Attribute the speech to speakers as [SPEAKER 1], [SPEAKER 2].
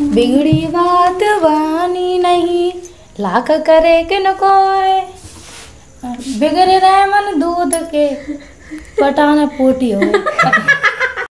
[SPEAKER 1] बिगड़ी बात वानी नहीं। लाख करे कि न कोय बिगड़े रहे मन दूध के। पटाना पोटी हो